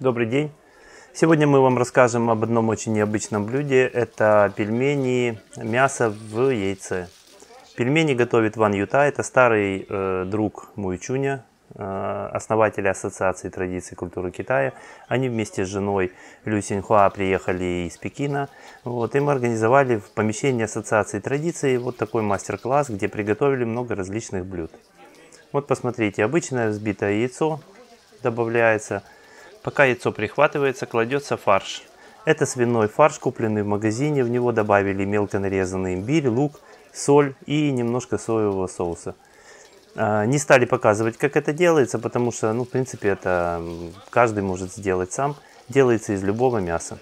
Добрый день! Сегодня мы вам расскажем об одном очень необычном блюде. Это пельмени мясо в яйце. Пельмени готовит Ван Юта. Это старый э, друг Муйчуня, э, основателя Ассоциации традиций культуры Китая. Они вместе с женой Лю Синьхуа приехали из Пекина. Вот, и мы организовали в помещении Ассоциации традиций вот такой мастер-класс, где приготовили много различных блюд. Вот посмотрите, обычное взбитое яйцо добавляется. Пока яйцо прихватывается, кладется фарш. Это свиной фарш, купленный в магазине. В него добавили мелко нарезанный имбирь, лук, соль и немножко соевого соуса. А, не стали показывать, как это делается, потому что, ну, в принципе, это каждый может сделать сам. Делается из любого мяса.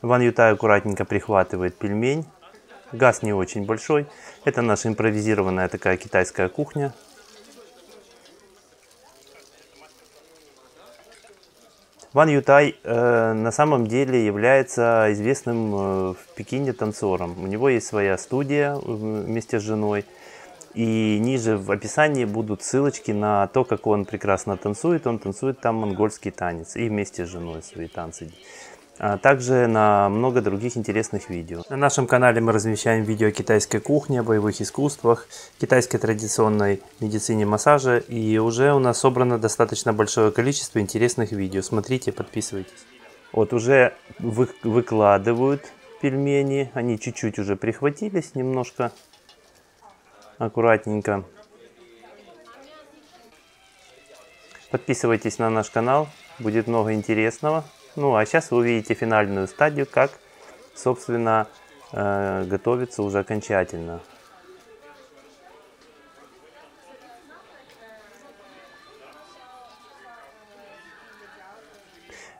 Ван Ютай аккуратненько прихватывает пельмень. Газ не очень большой. Это наша импровизированная такая китайская кухня. Ван Ютай э, на самом деле является известным э, в Пекине танцором. У него есть своя студия э, вместе с женой. И ниже в описании будут ссылочки на то, как он прекрасно танцует. Он танцует там монгольский танец и вместе с женой свои танцы а также на много других интересных видео. На нашем канале мы размещаем видео о китайской кухне, боевых искусствах, китайской традиционной медицине массажа и уже у нас собрано достаточно большое количество интересных видео. Смотрите, подписывайтесь. Вот уже вы, выкладывают пельмени, они чуть-чуть уже прихватились немножко, аккуратненько. Подписывайтесь на наш канал, будет много интересного. Ну, а сейчас вы увидите финальную стадию, как, собственно, э, готовится уже окончательно.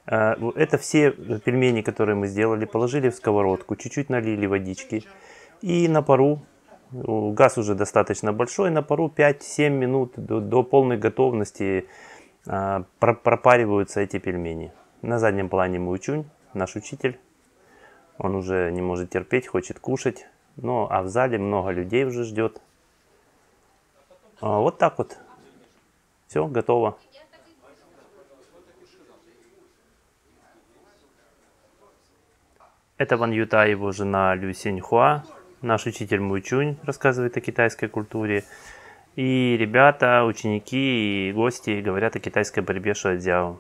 Э, это все пельмени, которые мы сделали, положили в сковородку, чуть-чуть налили водички. И на пару, газ уже достаточно большой, на пару 5-7 минут до, до полной готовности э, пропариваются эти пельмени. На заднем плане Мучунь, наш учитель. Он уже не может терпеть, хочет кушать. Ну, а в зале много людей уже ждет. А, вот так вот. Все, готово. Это Ван Юта, его жена Лю Синьхуа. Наш учитель Муйчунь рассказывает о китайской культуре. И ребята, ученики и гости говорят о китайской борьбе Шуадзяо.